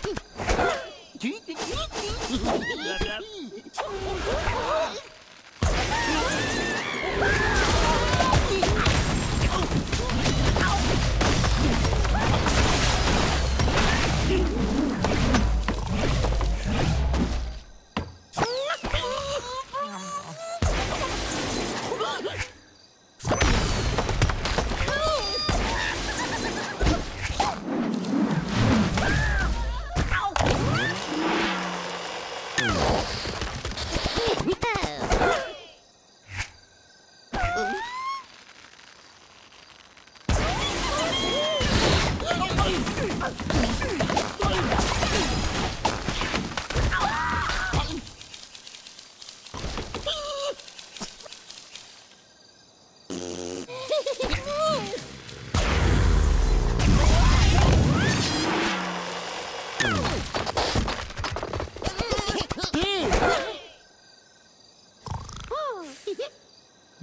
Hmm.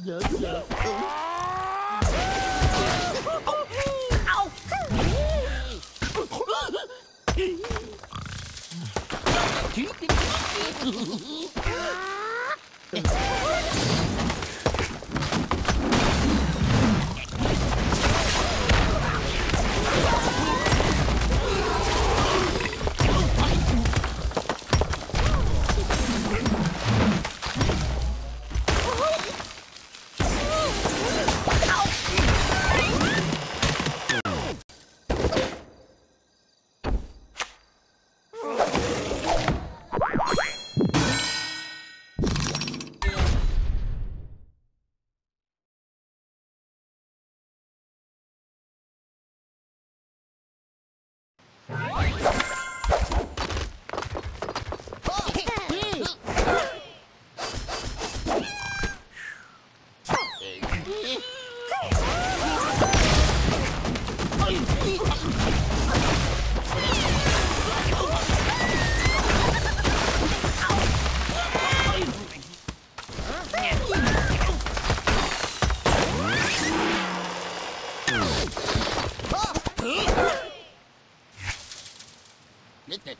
Yeah, yeah. Oh. ああ。Let's go.